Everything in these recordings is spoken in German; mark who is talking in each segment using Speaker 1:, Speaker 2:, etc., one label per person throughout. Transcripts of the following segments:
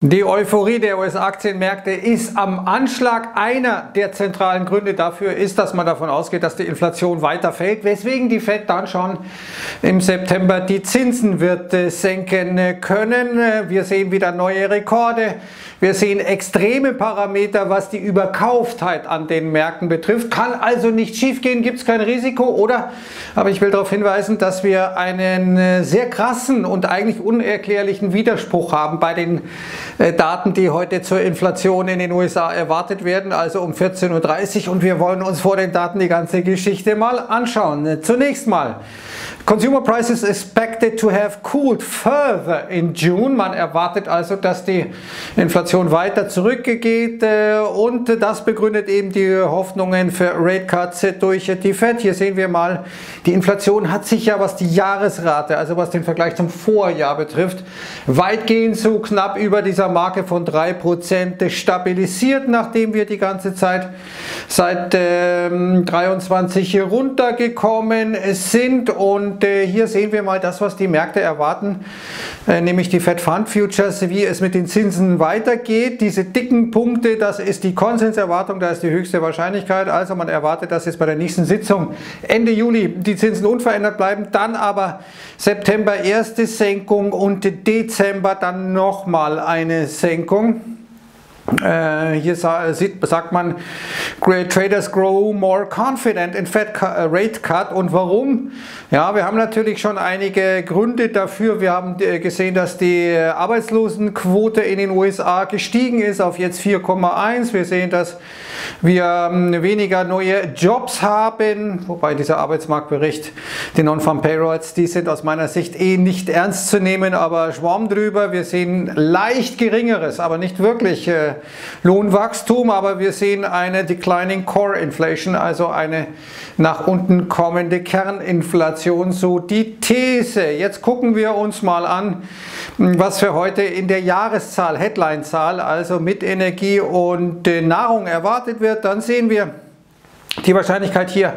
Speaker 1: Die Euphorie der US-Aktienmärkte ist am Anschlag. Einer der zentralen Gründe dafür ist, dass man davon ausgeht, dass die Inflation weiter fällt, weswegen die Fed dann schon im September die Zinsen wird äh, senken können. Wir sehen wieder neue Rekorde. Wir sehen extreme Parameter, was die Überkauftheit an den Märkten betrifft. Kann also nicht schiefgehen, gibt es kein Risiko, oder? Aber ich will darauf hinweisen, dass wir einen äh, sehr krassen und eigentlich unerklärlichen Widerspruch haben bei den äh, Daten, die heute zur Inflation in den USA erwartet werden, also um 14.30 Uhr. Und wir wollen uns vor den Daten die ganze Geschichte mal anschauen. Zunächst mal, Consumer Prices expected to have cooled further in June. Man erwartet also, dass die Inflation weiter zurückgeht äh, und das begründet eben die Hoffnungen für Rate Cuts durch die Fed. Hier sehen wir mal, die Inflation hat sich ja, was die Jahresrate, also was den Vergleich zum Vorjahr betrifft, weitgehend so knapp über dieser Marke von 3% stabilisiert, nachdem wir die ganze Zeit seit ähm, 23 runtergekommen sind und und äh, hier sehen wir mal das, was die Märkte erwarten, äh, nämlich die Fed Fund Futures, wie es mit den Zinsen weitergeht. Diese dicken Punkte, das ist die Konsenserwartung, da ist die höchste Wahrscheinlichkeit. Also man erwartet, dass jetzt bei der nächsten Sitzung Ende Juli die Zinsen unverändert bleiben, dann aber September erste Senkung und Dezember dann nochmal eine Senkung. Äh, hier sagt man, Traders grow more confident in Fed äh, Rate Cut. Und warum? Ja, wir haben natürlich schon einige Gründe dafür. Wir haben äh, gesehen, dass die Arbeitslosenquote in den USA gestiegen ist auf jetzt 4,1. Wir sehen, dass wir ähm, weniger neue Jobs haben, wobei dieser Arbeitsmarktbericht, die Non-Farm Payrolls, die sind aus meiner Sicht eh nicht ernst zu nehmen, aber Schwarm drüber. Wir sehen leicht geringeres, aber nicht wirklich Lohnwachstum, aber wir sehen eine Declining Core Inflation, also eine nach unten kommende Kerninflation, so die These. Jetzt gucken wir uns mal an, was für heute in der Jahreszahl, Headline-Zahl, also mit Energie und Nahrung erwartet wird. Dann sehen wir, die Wahrscheinlichkeit hier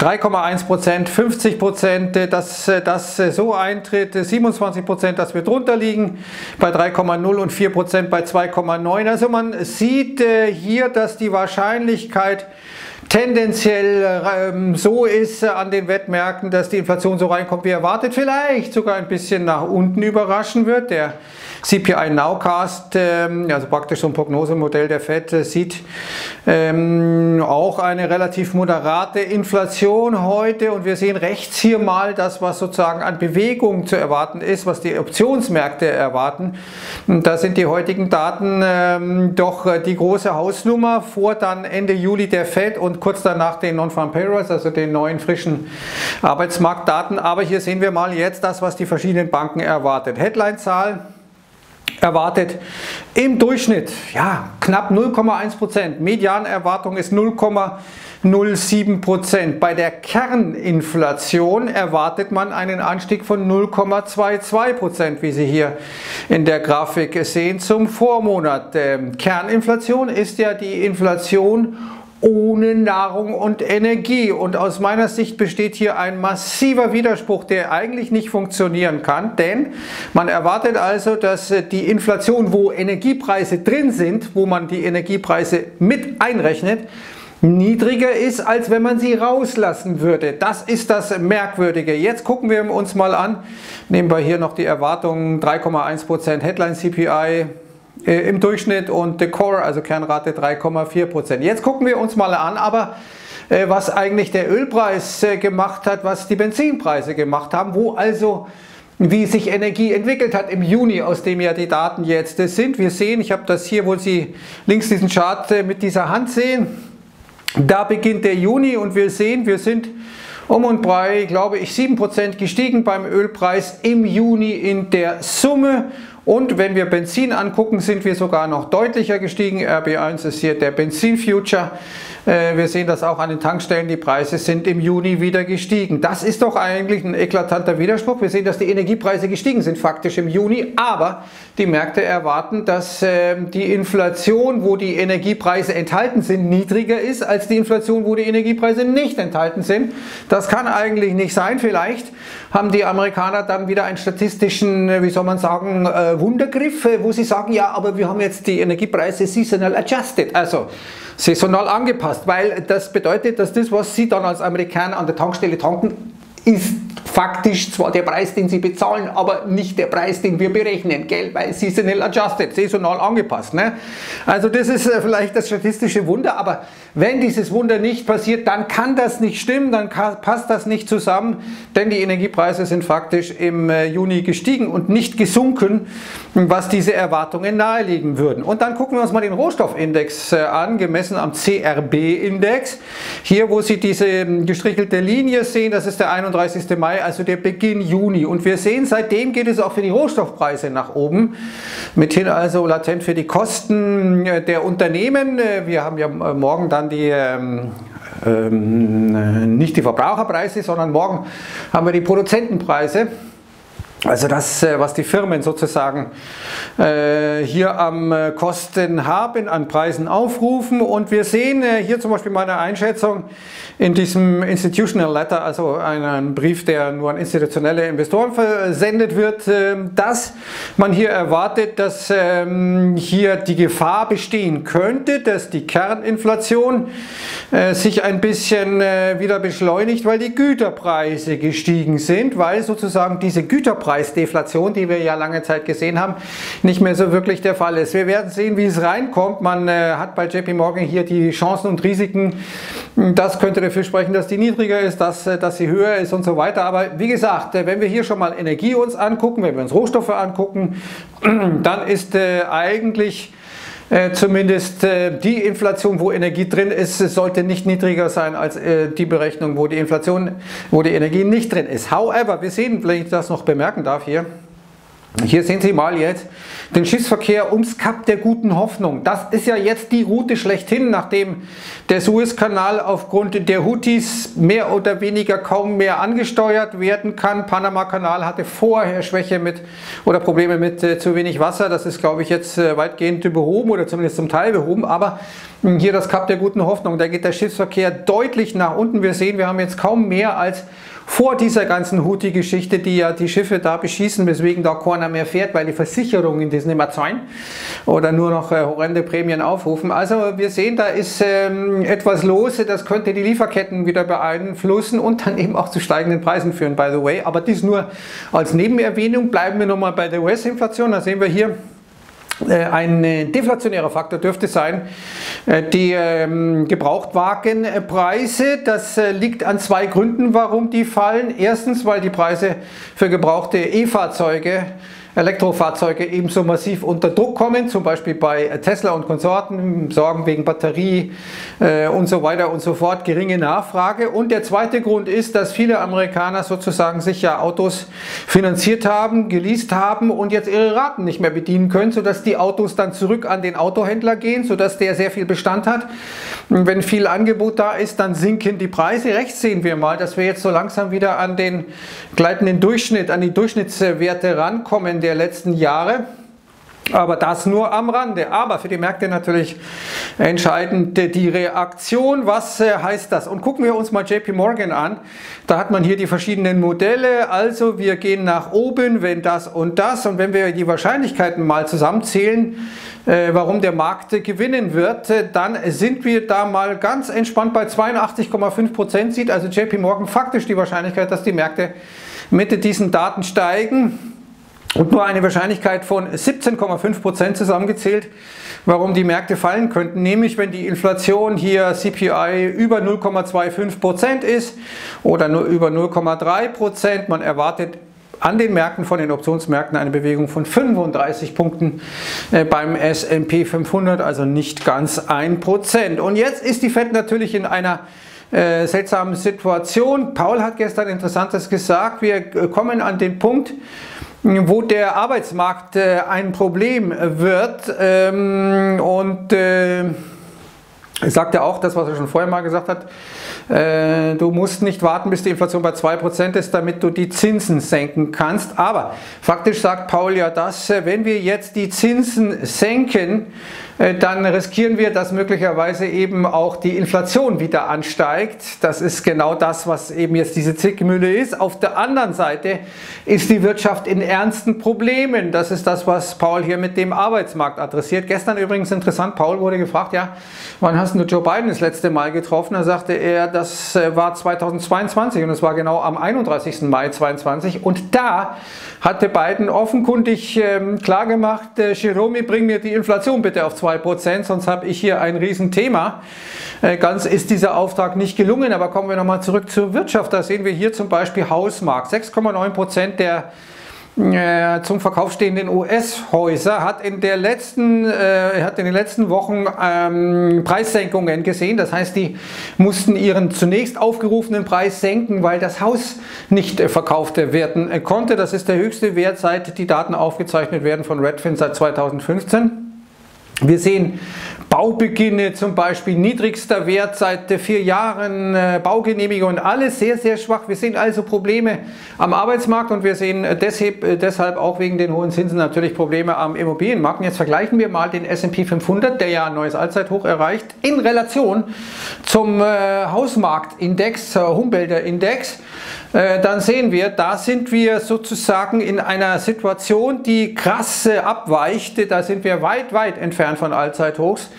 Speaker 1: 3,1 Prozent, 50 Prozent, dass das so eintritt, 27 Prozent, dass wir drunter liegen, bei 3,0 und 4 Prozent bei 2,9. Also man sieht äh, hier, dass die Wahrscheinlichkeit tendenziell ähm, so ist an den Wettmärkten, dass die Inflation so reinkommt wie erwartet, vielleicht sogar ein bisschen nach unten überraschen wird. Der CPI Nowcast, ähm, also praktisch so ein Prognosemodell der FED, äh, sieht ähm, auch eine relativ moderate Inflation heute und wir sehen rechts hier mal das, was sozusagen an Bewegung zu erwarten ist, was die Optionsmärkte erwarten. Da sind die heutigen Daten ähm, doch äh, die große Hausnummer vor dann Ende Juli der FED und kurz danach den Non-Farm Payrolls, also den neuen frischen Arbeitsmarktdaten. Aber hier sehen wir mal jetzt das, was die verschiedenen Banken erwartet. Headline-Zahl erwartet im Durchschnitt ja, knapp 0,1 Prozent. Medianerwartung ist 0,07 Prozent. Bei der Kerninflation erwartet man einen Anstieg von 0,22 Prozent, wie Sie hier in der Grafik sehen, zum Vormonat. Ähm, Kerninflation ist ja die Inflation ohne Nahrung und Energie. Und aus meiner Sicht besteht hier ein massiver Widerspruch, der eigentlich nicht funktionieren kann, denn man erwartet also, dass die Inflation, wo Energiepreise drin sind, wo man die Energiepreise mit einrechnet, niedriger ist, als wenn man sie rauslassen würde. Das ist das Merkwürdige. Jetzt gucken wir uns mal an, nehmen wir hier noch die Erwartungen 3,1% Headline CPI, äh, im Durchschnitt und the Core, also Kernrate 3,4%. Jetzt gucken wir uns mal an, aber äh, was eigentlich der Ölpreis äh, gemacht hat, was die Benzinpreise gemacht haben, wo also wie sich Energie entwickelt hat im Juni, aus dem ja die Daten jetzt sind. Wir sehen, ich habe das hier, wo Sie links diesen Chart mit dieser Hand sehen, da beginnt der Juni und wir sehen, wir sind um und bei, glaube ich, 7% gestiegen beim Ölpreis im Juni in der Summe und wenn wir Benzin angucken, sind wir sogar noch deutlicher gestiegen. RB1 ist hier der Benzin-Future. Äh, wir sehen das auch an den Tankstellen, die Preise sind im Juni wieder gestiegen. Das ist doch eigentlich ein eklatanter Widerspruch. Wir sehen, dass die Energiepreise gestiegen sind faktisch im Juni, aber die Märkte erwarten, dass ähm, die Inflation, wo die Energiepreise enthalten sind, niedriger ist als die Inflation, wo die Energiepreise nicht enthalten sind. Das kann eigentlich nicht sein. Vielleicht haben die Amerikaner dann wieder einen statistischen, wie soll man sagen, äh, Wundergriff, wo Sie sagen, ja, aber wir haben jetzt die Energiepreise seasonal adjusted, also saisonal angepasst, weil das bedeutet, dass das, was Sie dann als Amerikaner an der Tankstelle tanken, ist faktisch zwar der Preis, den Sie bezahlen, aber nicht der Preis, den wir berechnen, gell? weil seasonal adjusted, saisonal angepasst. Ne? Also das ist äh, vielleicht das statistische Wunder, aber wenn dieses Wunder nicht passiert, dann kann das nicht stimmen, dann passt das nicht zusammen, denn die Energiepreise sind faktisch im äh, Juni gestiegen und nicht gesunken, was diese Erwartungen nahelegen würden. Und dann gucken wir uns mal den Rohstoffindex äh, an, gemessen am CRB-Index. Hier, wo Sie diese ähm, gestrichelte Linie sehen, das ist der 31. Mai also der Beginn Juni. Und wir sehen, seitdem geht es auch für die Rohstoffpreise nach oben. Mithin also latent für die Kosten äh, der Unternehmen. Wir haben ja morgen dann die ähm, ähm, nicht die Verbraucherpreise, sondern morgen haben wir die Produzentenpreise. Also das, äh, was die Firmen sozusagen äh, hier am äh, Kosten haben, an Preisen aufrufen. Und wir sehen hier zum Beispiel meine Einschätzung in diesem Institutional Letter, also einen Brief, der nur an institutionelle Investoren versendet wird, dass man hier erwartet, dass ähm, hier die Gefahr bestehen könnte, dass die Kerninflation sich ein bisschen wieder beschleunigt, weil die Güterpreise gestiegen sind, weil sozusagen diese Güterpreise Preisdeflation, die wir ja lange Zeit gesehen haben, nicht mehr so wirklich der Fall ist. Wir werden sehen, wie es reinkommt. Man äh, hat bei JP Morgan hier die Chancen und Risiken. Das könnte dafür sprechen, dass die niedriger ist, dass, äh, dass sie höher ist und so weiter. Aber wie gesagt, äh, wenn wir hier schon mal Energie uns angucken, wenn wir uns Rohstoffe angucken, dann ist äh, eigentlich zumindest die Inflation, wo Energie drin ist, sollte nicht niedriger sein als die Berechnung, wo die Inflation, wo die Energie nicht drin ist. However, wir sehen, wenn ich das noch bemerken darf hier, hier sehen Sie mal jetzt den Schiffsverkehr ums Kap der guten Hoffnung. Das ist ja jetzt die Route schlechthin, nachdem der Suezkanal aufgrund der Houthis mehr oder weniger kaum mehr angesteuert werden kann. Panama-Kanal hatte vorher Schwäche mit oder Probleme mit äh, zu wenig Wasser. Das ist, glaube ich, jetzt äh, weitgehend behoben oder zumindest zum Teil behoben. Aber hm, hier das Kap der guten Hoffnung, da geht der Schiffsverkehr deutlich nach unten. Wir sehen, wir haben jetzt kaum mehr als vor dieser ganzen Houthi-Geschichte, die ja die Schiffe da beschießen, weswegen da keiner mehr fährt, weil die Versicherungen das nicht mehr zahlen oder nur noch äh, horrende Prämien aufrufen. Also wir sehen, da ist ähm, etwas los, das könnte die Lieferketten wieder beeinflussen und dann eben auch zu steigenden Preisen führen, by the way. Aber dies nur als Nebenerwähnung. Bleiben wir nochmal bei der US-Inflation. Da sehen wir hier, ein deflationärer Faktor dürfte sein äh, die ähm, Gebrauchtwagenpreise. Das äh, liegt an zwei Gründen, warum die fallen. Erstens, weil die Preise für gebrauchte E-Fahrzeuge Elektrofahrzeuge ebenso massiv unter Druck kommen, zum Beispiel bei Tesla und Konsorten, Sorgen wegen Batterie äh, und so weiter und so fort, geringe Nachfrage. Und der zweite Grund ist, dass viele Amerikaner sozusagen sich ja Autos finanziert haben, geleast haben und jetzt ihre Raten nicht mehr bedienen können, sodass die Autos dann zurück an den Autohändler gehen, sodass der sehr viel Bestand hat. Und wenn viel Angebot da ist, dann sinken die Preise. Rechts sehen wir mal, dass wir jetzt so langsam wieder an den gleitenden Durchschnitt, an die Durchschnittswerte rankommen der letzten Jahre. Aber das nur am Rande. Aber für die Märkte natürlich entscheidend die Reaktion. Was äh, heißt das? Und gucken wir uns mal JP Morgan an. Da hat man hier die verschiedenen Modelle. Also wir gehen nach oben, wenn das und das. Und wenn wir die Wahrscheinlichkeiten mal zusammenzählen, äh, warum der Markt gewinnen wird, äh, dann sind wir da mal ganz entspannt bei 82,5 Prozent. Sieht also JP Morgan faktisch die Wahrscheinlichkeit, dass die Märkte mit diesen Daten steigen und nur eine Wahrscheinlichkeit von 17,5% zusammengezählt, warum die Märkte fallen könnten, nämlich wenn die Inflation hier CPI über 0,25% ist oder nur über 0,3%. Man erwartet an den Märkten von den Optionsmärkten eine Bewegung von 35 Punkten äh, beim S&P 500, also nicht ganz 1%. Und jetzt ist die Fed natürlich in einer äh, seltsamen Situation. Paul hat gestern Interessantes gesagt, wir kommen an den Punkt, wo der Arbeitsmarkt äh, ein Problem wird ähm, und äh, Er sagte auch das, was er schon vorher mal gesagt hat. Äh, du musst nicht warten, bis die Inflation bei 2% ist, damit du die Zinsen senken kannst. Aber faktisch sagt Paul ja dass wenn wir jetzt die Zinsen senken, dann riskieren wir, dass möglicherweise eben auch die Inflation wieder ansteigt. Das ist genau das, was eben jetzt diese Zickmühle ist. Auf der anderen Seite ist die Wirtschaft in ernsten Problemen. Das ist das, was Paul hier mit dem Arbeitsmarkt adressiert. Gestern übrigens interessant, Paul wurde gefragt, ja, wann hast du Joe Biden das letzte Mal getroffen? Da sagte er, das äh, war 2022 und es war genau am 31. Mai 2022 und da hatte Biden offenkundig ähm, klargemacht, äh, Jerome, bring mir die Inflation bitte auf 2%, sonst habe ich hier ein Riesenthema. Äh, ganz ist dieser Auftrag nicht gelungen, aber kommen wir nochmal zurück zur Wirtschaft. Da sehen wir hier zum Beispiel Hausmarkt. 6,9% der äh, zum Verkauf stehenden US-Häuser hat in äh, hat in den letzten Wochen ähm, Preissenkungen gesehen. Das heißt, die mussten ihren zunächst aufgerufenen Preis senken, weil das Haus nicht äh, verkauft werden äh, konnte. Das ist der höchste Wert, seit die Daten aufgezeichnet werden von Redfin seit 2015. Wir sehen Baubeginne zum Beispiel, niedrigster Wert seit vier Jahren, äh, Baugenehmigung, alles sehr, sehr schwach. Wir sehen also Probleme am Arbeitsmarkt und wir sehen äh, deshalb, äh, deshalb auch wegen den hohen Zinsen natürlich Probleme am Immobilienmarkt. Und jetzt vergleichen wir mal den S&P 500, der ja ein neues Allzeithoch erreicht, in Relation zum Hausmarktindex, Humbolder Index. Dann sehen wir, da sind wir sozusagen in einer Situation, die krass abweicht. Da sind wir weit, weit entfernt von Allzeithochs.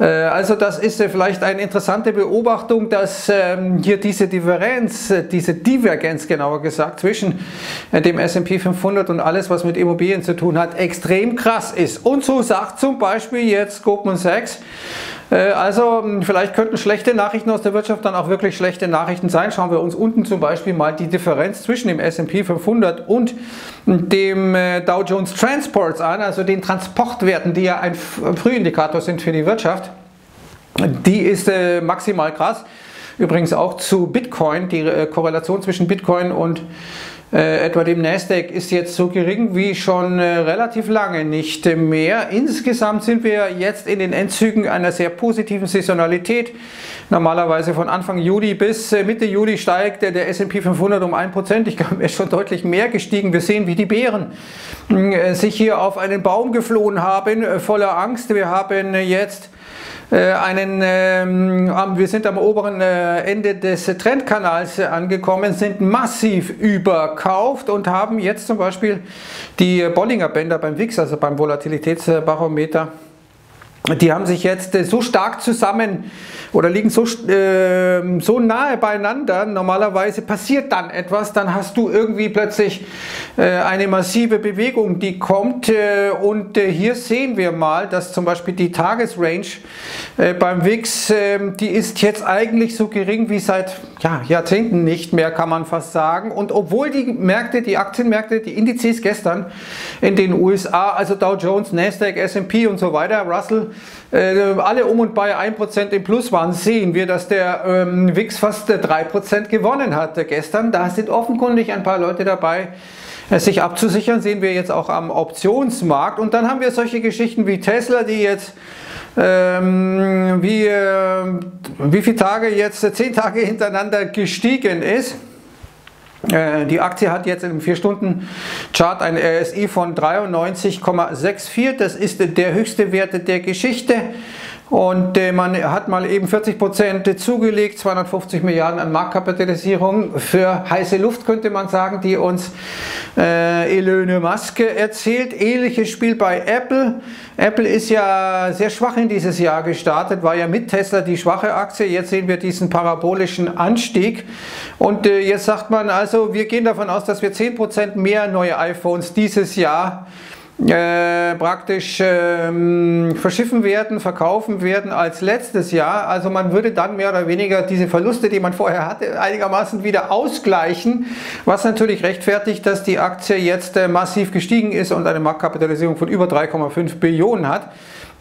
Speaker 1: Äh, also das ist vielleicht eine interessante Beobachtung, dass ähm, hier diese Differenz, äh, diese Divergenz genauer gesagt, zwischen äh, dem S&P 500 und alles, was mit Immobilien zu tun hat, extrem krass ist. Und so sagt zum Beispiel jetzt Goldman Sachs, also hm, vielleicht könnten schlechte Nachrichten aus der Wirtschaft dann auch wirklich schlechte Nachrichten sein. Schauen wir uns unten zum Beispiel mal die Differenz zwischen dem S&P 500 und dem Dow Jones Transports an, also den Transportwerten, die ja ein Frühindikator sind für die Wirtschaft. Die ist äh, maximal krass. Übrigens auch zu Bitcoin, die äh, Korrelation zwischen Bitcoin und äh, etwa dem Nasdaq ist jetzt so gering wie schon äh, relativ lange nicht mehr. Insgesamt sind wir jetzt in den Endzügen einer sehr positiven Saisonalität. Normalerweise von Anfang Juli bis äh, Mitte Juli steigt der S&P 500 um 1%. Ich glaube, er ist schon deutlich mehr gestiegen. Wir sehen, wie die Bären äh, sich hier auf einen Baum geflohen haben, äh, voller Angst. Wir haben jetzt äh, einen, ähm, wir sind am oberen äh, Ende des Trendkanals angekommen, sind massiv überkauft und haben jetzt zum Beispiel die Bollinger Bänder beim WIX, also beim Volatilitätsbarometer, die haben sich jetzt äh, so stark zusammen oder liegen so, äh, so nahe beieinander. Normalerweise passiert dann etwas, dann hast du irgendwie plötzlich äh, eine massive Bewegung, die kommt. Äh, und äh, hier sehen wir mal, dass zum Beispiel die Tagesrange äh, beim WIX, ähm, die ist jetzt eigentlich so gering wie seit ja, Jahrzehnten nicht mehr, kann man fast sagen. Und obwohl die Märkte, die Aktienmärkte, die Indizes gestern in den USA, also Dow Jones, Nasdaq, S&P und so weiter, Russell, alle um und bei 1% im Plus waren, sehen wir, dass der ähm, WIX fast 3% gewonnen hatte gestern. Da sind offenkundig ein paar Leute dabei, äh, sich abzusichern, sehen wir jetzt auch am Optionsmarkt. Und dann haben wir solche Geschichten wie Tesla, die jetzt ähm, wie, äh, wie viele Tage jetzt, zehn Tage hintereinander gestiegen ist. Äh, die Aktie hat jetzt im 4-Stunden-Chart ein RSI von 93,64. Das ist der höchste Wert der Geschichte. Und äh, man hat mal eben 40 Prozent zugelegt, 250 Milliarden an Marktkapitalisierung für heiße Luft, könnte man sagen, die uns äh, Elöne Maske erzählt. Ähnliches Spiel bei Apple. Apple ist ja sehr schwach in dieses Jahr gestartet, war ja mit Tesla die schwache Aktie. Jetzt sehen wir diesen parabolischen Anstieg. Und äh, jetzt sagt man also, wir gehen davon aus, dass wir 10 Prozent mehr neue iPhones dieses Jahr praktisch ähm, verschiffen werden, verkaufen werden als letztes Jahr. Also man würde dann mehr oder weniger diese Verluste, die man vorher hatte, einigermaßen wieder ausgleichen, was natürlich rechtfertigt, dass die Aktie jetzt äh, massiv gestiegen ist und eine Marktkapitalisierung von über 3,5 Billionen hat.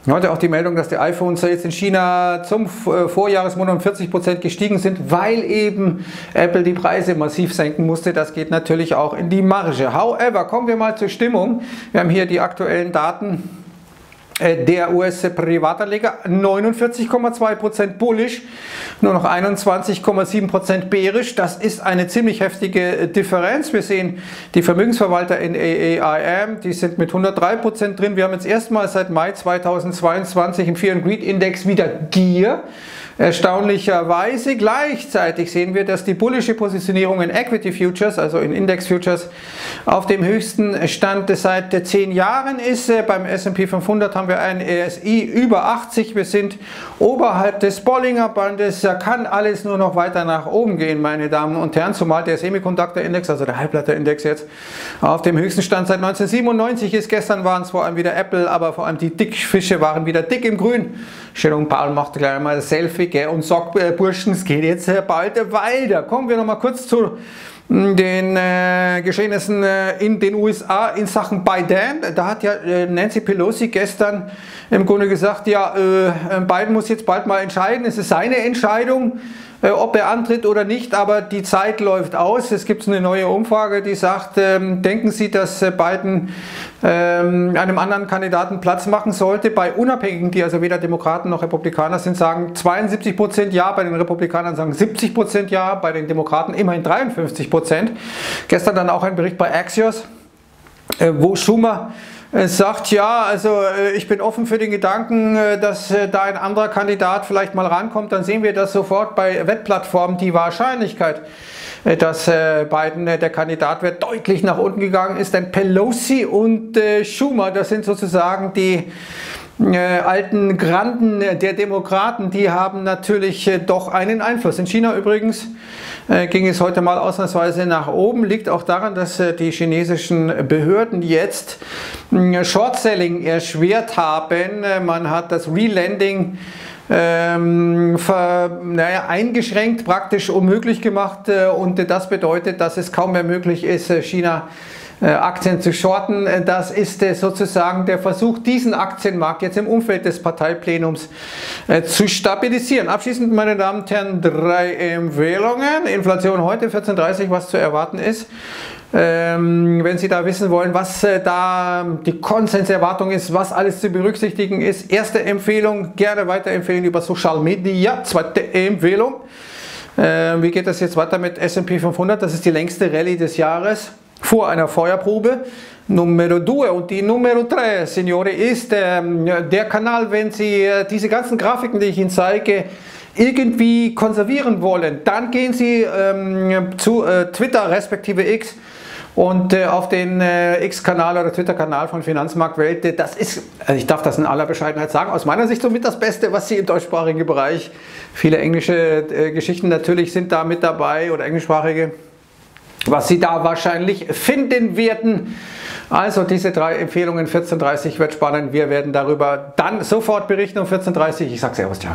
Speaker 1: Heute auch die Meldung, dass die iPhone-Sales in China zum äh, Vorjahresmonat um 40% gestiegen sind, weil eben Apple die Preise massiv senken musste. Das geht natürlich auch in die Marge. However, kommen wir mal zur Stimmung. Wir haben hier die aktuellen Daten der US-Privatanleger 49,2% bullish, nur noch 21,7% bärisch. Das ist eine ziemlich heftige äh, Differenz. Wir sehen die Vermögensverwalter in AAIM, die sind mit 103% drin. Wir haben jetzt erstmals seit Mai 2022 im Fear and Greed Index wieder Gier. Erstaunlicherweise gleichzeitig sehen wir, dass die bullische Positionierung in Equity Futures, also in Index Futures, auf dem höchsten Stand seit zehn Jahren ist. Beim S&P 500 haben wir ein RSI über 80. Wir sind oberhalb des Bollinger Bandes. Da kann alles nur noch weiter nach oben gehen, meine Damen und Herren. Zumal der Semiconductor Index, also der Halbleiter-Index jetzt, auf dem höchsten Stand seit 1997 ist. Gestern waren es vor allem wieder Apple, aber vor allem die Dickfische waren wieder dick im Grün. Jerome Paul macht gleich mal ein Selfie gell, und sagt, äh, Burschen, es geht jetzt äh, bald weiter. Kommen wir noch mal kurz zu hm, den äh, Geschehnissen äh, in den USA in Sachen Biden. Da hat ja äh, Nancy Pelosi gestern im Grunde gesagt, ja, äh, Biden muss jetzt bald mal entscheiden. Es ist seine Entscheidung äh, ob er antritt oder nicht, aber die Zeit läuft aus. Es gibt eine neue Umfrage, die sagt, ähm, denken Sie, dass äh, Biden ähm, einem anderen Kandidaten Platz machen sollte? Bei Unabhängigen, die also weder Demokraten noch Republikaner sind, sagen 72 Prozent ja, bei den Republikanern sagen 70 Prozent ja, bei den Demokraten immerhin 53 Prozent. Gestern dann auch ein Bericht bei Axios, äh, wo Schumer sagt, ja, also äh, ich bin offen für den Gedanken, äh, dass äh, da ein anderer Kandidat vielleicht mal rankommt, dann sehen wir das sofort bei Wettplattformen, die Wahrscheinlichkeit, dass Biden der Kandidat wird, deutlich nach unten gegangen ist, denn Pelosi und Schumer, das sind sozusagen die äh, alten Granden der Demokraten, die haben natürlich äh, doch einen Einfluss. In China übrigens äh, ging es heute mal ausnahmsweise nach oben, liegt auch daran, dass äh, die chinesischen Behörden jetzt äh, Short-Selling erschwert haben. Äh, man hat das Relending ähm, ver, naja, eingeschränkt, praktisch unmöglich gemacht und das bedeutet, dass es kaum mehr möglich ist, China äh, Aktien zu shorten. Äh, das ist äh, sozusagen der Versuch, diesen Aktienmarkt jetzt im Umfeld des Parteiplenums zu stabilisieren. Abschließend, meine Damen und Herren, drei Empfehlungen. Inflation heute 14,30, was zu erwarten ist. Ähm, wenn Sie da wissen wollen, was äh, da die Konsenserwartung ist, was alles zu berücksichtigen ist. Erste Empfehlung, gerne weiterempfehlen über Social Media. Zweite Empfehlung, äh, wie geht das jetzt weiter mit S&P 500? Das ist die längste Rallye des Jahres vor einer Feuerprobe. Numero 2 und die Numero 3, Signore, ist ähm, der Kanal, wenn Sie äh, diese ganzen Grafiken, die ich Ihnen zeige, irgendwie konservieren wollen, dann gehen Sie ähm, zu äh, Twitter respektive X und äh, auf den äh, X-Kanal oder Twitter-Kanal von Finanzmarktwelt. Das ist, also ich darf das in aller Bescheidenheit sagen, aus meiner Sicht somit das Beste, was Sie im deutschsprachigen Bereich, viele englische äh, Geschichten natürlich sind da mit dabei oder englischsprachige was Sie da wahrscheinlich finden werden. Also diese drei Empfehlungen 14.30 wird spannend. Wir werden darüber dann sofort berichten um 14.30 Ich sage Servus, ciao.